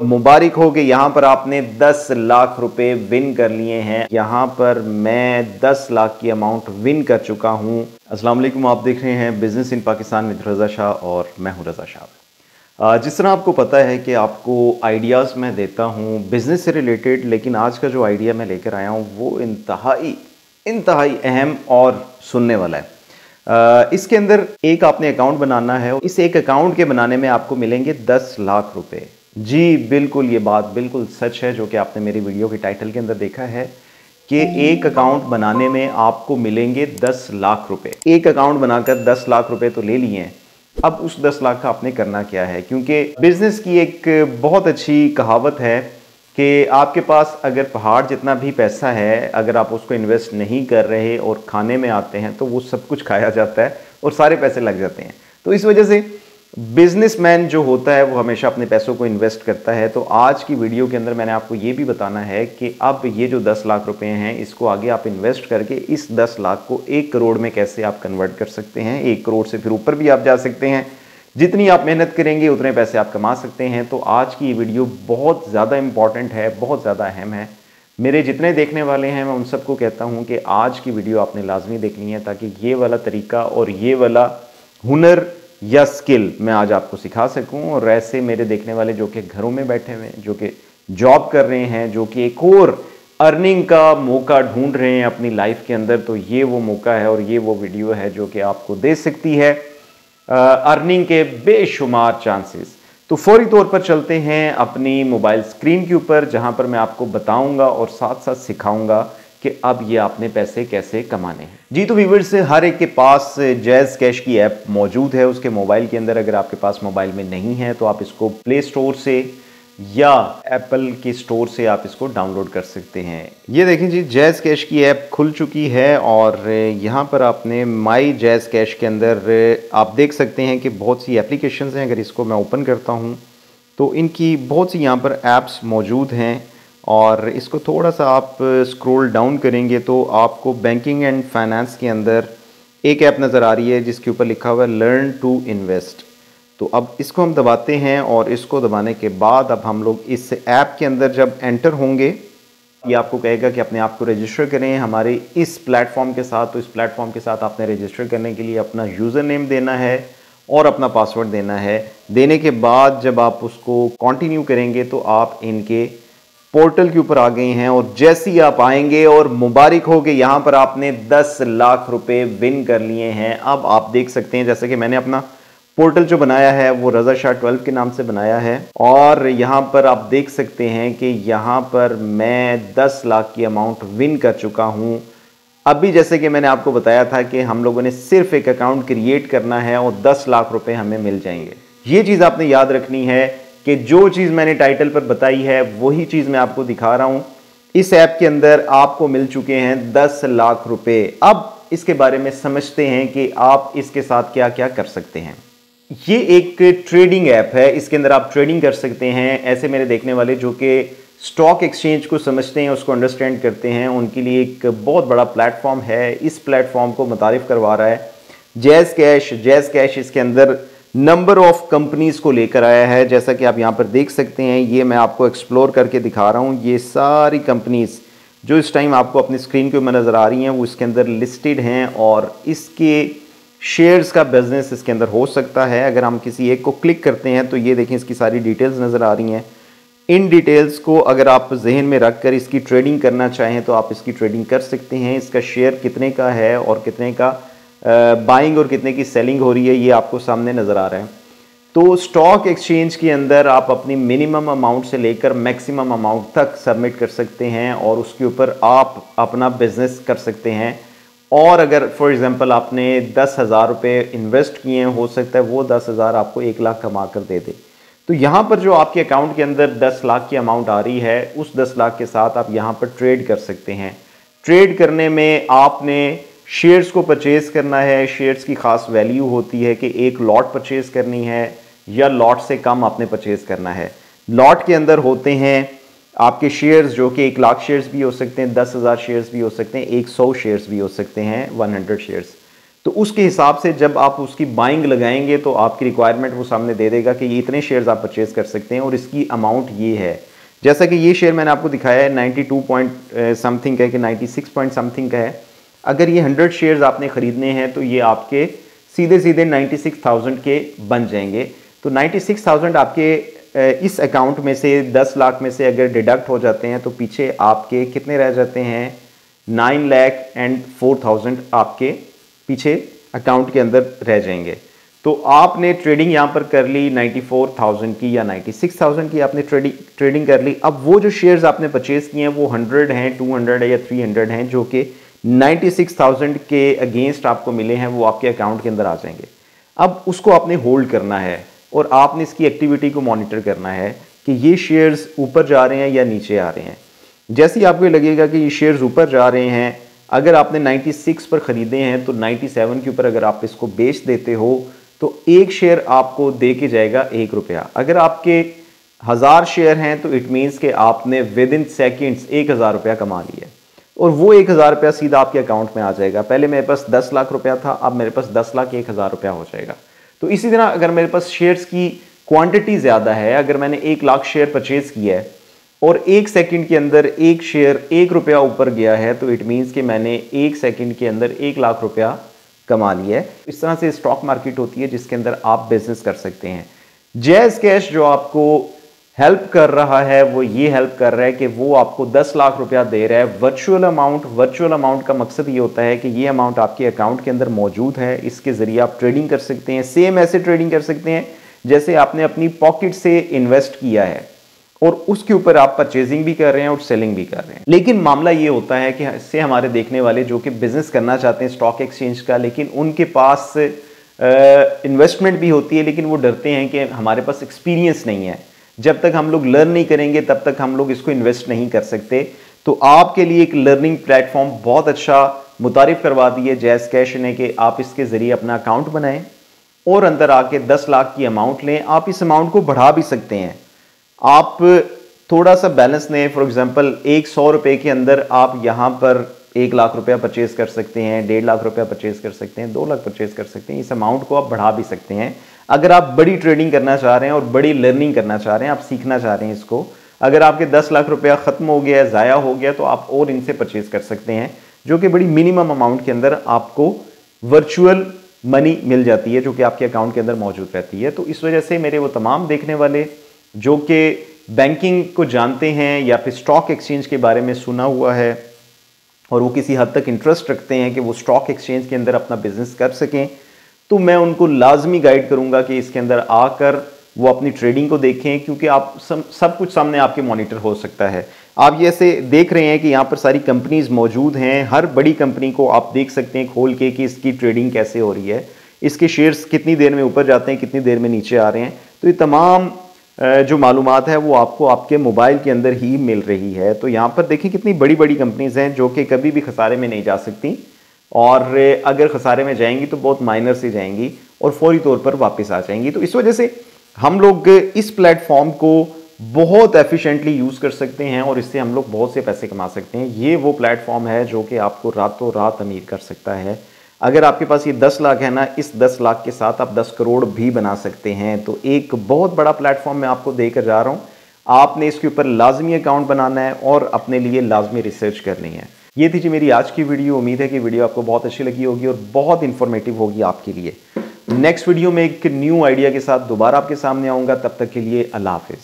मुबारक हो कि यहाँ पर आपने 10 लाख रुपए विन कर लिए हैं। यहाँ पर मैं 10 लाख की अमाउंट विन कर चुका हूँ। अस्सलाम वालेकुम, आप देख रहे हैं business in Pakistan with Raza Shah और मैं हूँ रज़ा शाह जिस तरह आपको पता है कि आपको आइडियाज़ मैं देता हूँ बिज़नेस से रिलेटेड लेकिन आज का जो आइडिया मैं लेकर आया हूँ, वो इंतहाई इंतहाई अहम और सुनने वाला है। इसके अंदर एक आपने अकाउंट बनाना है इस एक अकाउंट के बनाने में आपको मिलेंगे दस लाख रुपए। जी, बिल्कुल, ये बात बिल्कुल सच है, जो कि आपने मेरी वीडियो के टाइटल के अंदर देखा है, कि एक अकाउंट बनाने में आपको मिलेंगे दस लाख रुपए। एक अकाउंट बनाकर दस लाख रुपए तो ले लिए हैं। अब उस दस लाख का आपने करना क्या है? क्योंकि बिज़नेस की एक बहुत अच्छी कहावत है कि आपके पास अगर पहाड़ जितना भी पैसा है, अगर आप उसको इन्वेस्ट नहीं कर रहे और खाने में आते हैं तो वो सब कुछ खाया जाता है और सारे पैसे लग जाते हैं। तो इस वजह से बिजनेसमैन जो होता है, वो हमेशा अपने पैसों को इन्वेस्ट करता है। तो आज की वीडियो के अंदर मैंने आपको ये भी बताना है कि अब ये जो 10 लाख रुपए हैं, इसको आगे आप इन्वेस्ट करके इस 10 लाख को एक करोड़ में कैसे आप कन्वर्ट कर सकते हैं? एक करोड़ से फिर ऊपर भी आप जा सकते हैं। जितनी आप मेहनत करेंगे, उतने पैसे आप कमा सकते हैं। तो आज की ये वीडियो बहुत ज़्यादा इंपॉर्टेंट है, बहुत ज़्यादा अहम है। मेरे जितने देखने वाले हैं, मैं उन सबको कहता हूँ कि आज की वीडियो आपने लाजमी देखनी है, ताकि ये वाला तरीका और ये वाला हुनर या स्किल मैं आज आपको सिखा सकूँ और ऐसे मेरे देखने वाले जो कि घरों में बैठे हुए हैं, जो कि जॉब कर रहे हैं, जो कि एक और अर्निंग का मौका ढूंढ रहे हैं अपनी लाइफ के अंदर तो ये वो मौका है और ये वो वीडियो है जो कि आपको दे सकती है अर्निंग के बेशुमार चांसेस तो फौरी तौर पर चलते हैं अपनी मोबाइल स्क्रीन के ऊपर, जहाँ पर मैं आपको बताऊँगा और साथ साथ सिखाऊँगा कि अब ये आपने पैसे कैसे कमाने हैं? जी तो व्यूवर्स हर एक के पास जैज़ कैश की ऐप मौजूद है। उसके मोबाइल के अंदर अगर आपके पास मोबाइल में नहीं है तो आप इसको प्ले स्टोर से या एप्पल के स्टोर से आप इसको डाउनलोड कर सकते हैं। ये देखें जी जैज़ कैश की ऐप खुल चुकी है और यहाँ पर आपने माई जैज़ कैश के अंदर आप देख सकते हैं कि बहुत सी एप्लीकेशन हैं। अगर इसको मैं ओपन करता हूँ तो इनकी बहुत सी यहाँ पर ऐप्स मौजूद हैं। और इसको थोड़ा सा आप स्क्रॉल डाउन करेंगे तो आपको बैंकिंग एंड फाइनेंस के अंदर एक ऐप नज़र आ रही है जिसके ऊपर लिखा हुआ है लर्न टू इन्वेस्ट तो अब इसको हम दबाते हैं और इसको दबाने के बाद अब हम लोग इस ऐप के अंदर जब एंटर होंगे, ये आपको कहेगा कि अपने आप को रजिस्टर करें हमारे इस प्लेटफॉर्म के साथ। तो इस प्लेटफॉर्म के साथ आपने रजिस्टर करने के लिए अपना यूज़र नेम देना है और अपना पासवर्ड देना है। देने के बाद जब आप उसको कंटिन्यू करेंगे तो आप इनके पोर्टल के ऊपर आ गए हैं और जैसे ही आप आएँगे और मुबारक हो कि यहाँ पर आपने 10 लाख रुपए विन कर लिए हैं। अब आप देख सकते हैं, जैसे कि मैंने अपना पोर्टल जो बनाया है, वो रज़ा शाह ट्वेल्व के नाम से बनाया है। और यहाँ पर आप देख सकते हैं कि यहाँ पर मैं 10 लाख की अमाउंट विन कर चुका हूँ। अभी जैसे कि मैंने आपको बताया था कि हम लोगों ने सिर्फ़ एक अकाउंट क्रिएट करना है और 10 लाख रुपए हमें मिल जाएँगे। ये चीज़ आपने याद रखनी है कि जो चीज़ मैंने टाइटल पर बताई है, वही चीज़ मैं आपको दिखा रहा हूँ। इस ऐप के अंदर आपको मिल चुके हैं दस लाख रुपए। अब इसके बारे में समझते हैं कि आप इसके साथ क्या क्या कर सकते हैं। ये एक ट्रेडिंग ऐप है। इसके अंदर आप ट्रेडिंग कर सकते हैं। ऐसे मेरे देखने वाले जो कि स्टॉक एक्सचेंज को समझते हैं, उसको अंडरस्टैंड करते हैं, उनके लिए एक बहुत बड़ा प्लेटफॉर्म है। इस प्लेटफॉर्म को मुतारफ़ करवा रहा है। जैज़ कैश जैज़ कैश इसके अंदर नंबर ऑफ़ कंपनीज़ को लेकर आया है। जैसा कि आप यहाँ पर देख सकते हैं, ये मैं आपको एक्सप्लोर करके दिखा रहा हूँ। ये सारी कंपनीज़ जो इस टाइम आपको अपनी स्क्रीन के ऊपर नज़र आ रही हैं, वो इसके अंदर लिस्टेड हैं और इसके शेयर्स का बिज़नेस इसके अंदर हो सकता है। अगर हम किसी एक को क्लिक करते हैं तो ये देखें इसकी सारी डिटेल्स नज़र आ रही हैं। इन डिटेल्स को अगर आप जहन में रख कर इसकी ट्रेडिंग करना चाहें तो आप इसकी ट्रेडिंग कर सकते हैं। इसका शेयर कितने का है और कितने का बाइंग और कितने की सेलिंग हो रही है, ये आपको सामने नज़र आ रहा है। तो स्टॉक एक्सचेंज के अंदर आप अपनी मिनिमम अमाउंट से लेकर मैक्सिमम अमाउंट तक सबमिट कर सकते हैं और उसके ऊपर आप अपना बिज़नेस कर सकते हैं। और अगर फॉर एग्ज़ाम्पल आपने दस हज़ार रुपये इन्वेस्ट किए हैं, हो सकता है वो दस हज़ार आपको एक लाख कमा कर दे दे। तो यहाँ पर जो आपके अकाउंट के अंदर दस लाख की अमाउंट आ रही है, उस दस लाख के साथ आप यहाँ पर ट्रेड कर सकते हैं। ट्रेड करने में आपने शेयर्स को परचेज़ करना है शेयर्स की ख़ास वैल्यू होती है कि एक लॉट परचेज़ करनी है या लॉट से कम आपने परचेज़ करना है। लॉट के अंदर होते हैं आपके शेयर्स जो कि एक लाख शेयर्स भी हो सकते हैं, दस हज़ार शेयर्स भी हो सकते हैं, एक सौ शेयर्स भी हो सकते हैं वन हंड्रेड शेयर्स तो उसके हिसाब से जब आप उसकी बाइंग लगाएँगे तो आपकी रिक्वायरमेंट वो सामने दे देगा कि ये इतने शेयर्स आप परचेज कर सकते हैं और इसकी अमाउंट ये है। जैसा कि ये शेयर मैंने आपको दिखाया है 92 पॉइंट समथिंग का है कि 96 पॉइंट समथिंग का है अगर ये 100 शेयर्स आपने ख़रीदने हैं तो ये आपके सीधे सीधे 96,000 के बन जाएँगे। तो 96,000 आपके इस अकाउंट में से 10 लाख में से अगर डिडक्ट हो जाते हैं तो पीछे आपके कितने रह जाते हैं? Nine lakh and four thousand आपके पीछे अकाउंट के अंदर रह जाएँगे। तो आपने ट्रेडिंग यहाँ पर कर ली 94,000 की या 96,000 की आपने ट्रेडिंग ट्रेडिंग कर ली। अब वो जो शेयर्स आपने परचेज किए हैं वो 100 हैं 200 है या 300 हैं जो कि 96,000 के अगेंस्ट आपको मिले हैं वो आपके अकाउंट के अंदर आ जाएँगे। अब उसको आपने होल्ड करना है और आपने इसकी एक्टिविटी को मॉनिटर करना है कि ये शेयर्स ऊपर जा रहे हैं या नीचे आ रहे हैं। जैसे ही आपको लगेगा कि ये शेयर्स ऊपर जा रहे हैं अगर आपने 96 पर ख़रीदे हैं तो 97 के ऊपर अगर आप इसको बेच देते हो तो एक शेयर आपको दे के जाएगा एक रुपया। अगर आपके हज़ार शेयर हैं तो इट मीन्स कि आपने विद इन सेकेंड्स एक हज़ार रुपया कमा लिया और वो एक हज़ार रुपया सीधा आपके अकाउंट में आ जाएगा। पहले मेरे पास दस लाख रुपया था, अब मेरे पास दस लाख एक हज़ार रुपया हो जाएगा। तो इसी तरह अगर मेरे पास शेयर्स की क्वांटिटी ज़्यादा है, अगर मैंने एक लाख शेयर परचेज किया है और एक सेकंड के अंदर एक शेयर एक रुपया ऊपर गया है तो इट मीन्स कि मैंने एक सेकंड के अंदर एक लाख रुपया कमा लिया है। इस तरह से स्टॉक मार्केट होती है जिसके अंदर आप बिज़नेस कर सकते हैं। जैज कैश जो आपको हेल्प कर रहा है, वो ये हेल्प कर रहा है कि वो आपको 10 लाख रुपया दे रहा है। वर्चुअल अमाउंट वर्चुअल अमाउंट का मकसद ये होता है कि ये अमाउंट आपके अकाउंट के अंदर मौजूद है। इसके ज़रिए आप ट्रेडिंग कर सकते हैं। सेम ऐसे ट्रेडिंग कर सकते हैं जैसे आपने अपनी पॉकेट से इन्वेस्ट किया है और उसके ऊपर आप परचेजिंग भी कर रहे हैं और सेलिंग भी कर रहे हैं। लेकिन मामला ये होता है कि इससे हमारे देखने वाले जो कि बिज़नेस करना चाहते हैं स्टॉक एक्सचेंज का, लेकिन उनके पास इन्वेस्टमेंट भी होती है, लेकिन वो डरते हैं कि हमारे पास एक्सपीरियंस नहीं है। जब तक हम लोग लर्न नहीं करेंगे, तब तक हम लोग इसको इन्वेस्ट नहीं कर सकते। तो आपके लिए एक लर्निंग प्लेटफॉर्म बहुत अच्छा मुतारिफ करवा दिए जैस कैश ने कि, आप इसके ज़रिए अपना अकाउंट बनाएँ और अंदर आके 10 लाख की अमाउंट लें। आप इस अमाउंट को बढ़ा भी सकते हैं। आप थोड़ा सा बैलेंस लें। फॉर एग्जांपल एक सौ रुपए के अंदर आप यहाँ पर एक लाख रुपया परचेज कर सकते हैं, डेढ़ लाख रुपया परचेज कर सकते हैं, दो लाख परचेज कर सकते हैं। इस अमाउंट को आप बढ़ा भी सकते हैं। अगर आप बड़ी ट्रेडिंग करना चाह रहे हैं और बड़ी लर्निंग करना चाह रहे हैं, आप सीखना चाह रहे हैं इसको, अगर आपके दस लाख रुपया ख़त्म हो गया, ज़ाया हो गया तो आप और इनसे परचेज कर सकते हैं, जो कि बड़ी मिनिमम अमाउंट के अंदर आपको वर्चुअल मनी मिल जाती है, जो कि आपके अकाउंट के अंदर मौजूद रहती है। तो इस वजह से मेरे वो तमाम देखने वाले, जो कि बैंकिंग को जानते हैं या फिर स्टॉक एक्सचेंज के बारे में सुना हुआ है, और वो किसी हद तक इंटरेस्ट रखते हैं कि वो स्टॉक एक्सचेंज के अंदर अपना बिज़नेस कर सकें तो मैं उनको लाजमी गाइड करूँगा कि इसके अंदर आकर वो अपनी ट्रेडिंग को देखें, क्योंकि आप सब सब कुछ सामने आपके मॉनिटर हो सकता है। आप ये ऐसे देख रहे हैं कि यहाँ पर सारी कंपनीज़ मौजूद हैं, हर बड़ी कंपनी को आप देख सकते हैं खोल के कि इसकी ट्रेडिंग कैसे हो रही है। इसके शेयर्स कितनी देर में ऊपर जाते हैं, कितनी देर में नीचे आ रहे हैं। तो ये तमाम जो मालूम है वो आपको आपके मोबाइल के अंदर ही मिल रही है। तो यहाँ पर देखिए कितनी बड़ी बड़ी कंपनीज़ हैं जो कि कभी भी खसारे में नहीं जा सकती। और अगर खसारे में जाएँगी तो बहुत माइनर से जाएँगी और फौरी तौर पर वापस आ जाएँगी। तो इस वजह से हम लोग इस प्लेटफॉर्म को बहुत एफिशिएंटली यूज़ कर सकते हैं और इससे हम लोग बहुत से पैसे कमा सकते हैं। ये वो प्लेटफॉर्म है जो कि आपको रातों रात अमीर कर सकता है। अगर आपके पास ये 10 लाख है ना, इस 10 लाख के साथ आप 10 करोड़ भी बना सकते हैं। तो एक बहुत बड़ा प्लेटफॉर्म मैं आपको देकर जा रहा हूँ। आपने इसके ऊपर लाजमी अकाउंट बनाना है और अपने लिए लाजमी रिसर्च करनी है। ये थी जी मेरी आज की वीडियो। उम्मीद है कि वीडियो आपको बहुत अच्छी लगी होगी और बहुत इन्फॉर्मेटिव होगी आपके लिए। नेक्स्ट वीडियो में एक न्यू आइडिया के साथ दोबारा आपके सामने आऊँगा। तब तक के लिए अल्लाह हाफिज़।